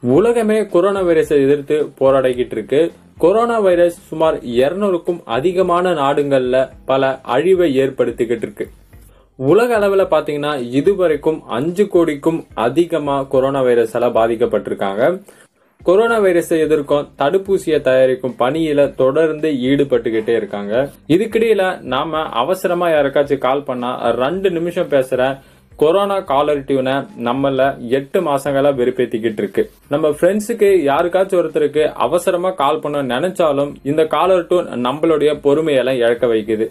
உலகமே கொரோனா வைரஸை எதிர்த்து போராடிக்கிட்டு இருக்கு. கொரோனா வைரஸ் சுமார் இருநூறுக்கும் அதிகமான நாடுகள்ல பல அழிவை ஏற்படுத்திக்கிட்டு இருக்கு. உலக அளவில் பார்த்தீங்கன்னா இதுவரைக்கும் அஞ்சு கோடிக்கும் அதிகமாக கொரோனா வைரஸால் பாதிக்கப்பட்டிருக்காங்க. கொரோனா வைரஸை எதிர்க்கும் தடுப்பூசியை தயாரிக்கும் பணியில தொடர்ந்து ஈடுபட்டுக்கிட்டே இருக்காங்க. இதுக்கிடையில நாம அவசரமா யாருக்காச்சும் கால் பண்ணா ரெண்டு நிமிஷம் பேசுற கொரோனா காலர் டியூனை நம்மள எட்டு மாசங்களா வெறுப்பேத்திக்கிட்டு இருக்கு. நம்ம ஃப்ரெண்ட்ஸுக்கு யாருக்காச்சும் ஒருத்தருக்கு அவசரமா கால் பண்ண நினைச்சாலும் இந்த காலர் டியூன் நம்மளுடைய பொறுமையெல்லாம் இழக்க வைக்குது.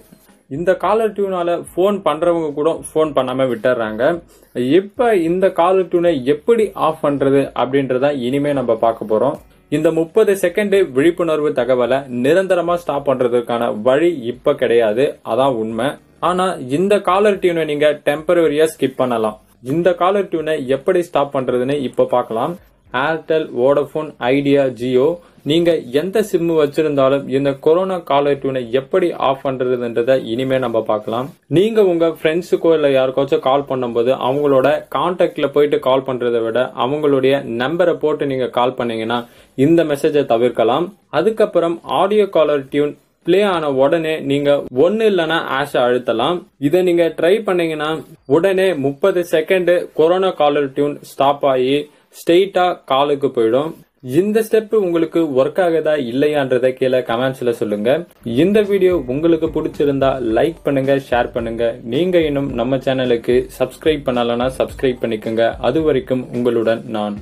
இந்த காலர் டியூனால ஃபோன் பண்றவங்க கூட ஃபோன் பண்ணாம விட்டுறாங்க. இப்ப இந்த காலர் டியூனை எப்படி ஆஃப் பண்றது அப்படின்றத இனிமே நம்ம பார்க்க போறோம். இந்த முப்பது செகண்டு விழிப்புணர்வு தகவலை நிரந்தரமா ஸ்டாப் பண்றதுக்கான வழி இப்ப கிடையாது. அதான் உண்மை. ஆனா இந்த காலர் டியூனை நீங்க டெம்பரவரியா ஸ்கிப் பண்ணலாம். இந்த காலர் டியூனை எப்படி ஸ்டாப் பண்றதுன்னு இப்ப பார்க்கலாம். ஏர்டெல் வோடபோன் ஐடியா ஜியோ நீங்க எந்த சிம் வச்சிருந்தாலும் இந்த கொரோனா காலர் டியூனை எப்படி ஆஃப் பண்றதுன்றத இனிமே நம்ம பார்க்கலாம். நீங்க உங்க ஃப்ரெண்ட்ஸுக்கோ இல்ல யாருக்காச்சும் கால் பண்ணும்போது அவங்களோட கான்டாக்ட்ல போயிட்டு கால் பண்றதை விட அவங்களுடைய நம்பரை போட்டு நீங்க கால் பண்ணீங்கன்னா இந்த மெசேஜை தவிர்க்கலாம். அதுக்கப்புறம் ஆடியோ காலர் டியூன் பிளே ஆன உடனே நீங்க ஒன்னு இல்லைன்னா ஆஷ அழுத்தலாம். இதை நீங்க ட்ரை பண்ணீங்கன்னா உடனே முப்பது second corona caller tune stop ஆகி ஸ்ட்ரெயிட்டா காலுக்கு போயிடும். இந்த ஸ்டெப் உங்களுக்கு ஒர்க் ஆகுதா இல்லையான்றத கீழே கமெண்ட்ஸ்ல சொல்லுங்க. இந்த வீடியோ உங்களுக்கு பிடிச்சிருந்தா லைக் பண்ணுங்க ஷேர் பண்ணுங்க. நீங்க இன்னும் நம்ம சேனலுக்கு சப்ஸ்கிரைப் பண்ணலன்னா சப்ஸ்கிரைப் பண்ணிக்கோங்க. அது வரைக்கும் உங்களுடன் நான்